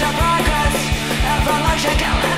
se apaga, avalanche é aquela.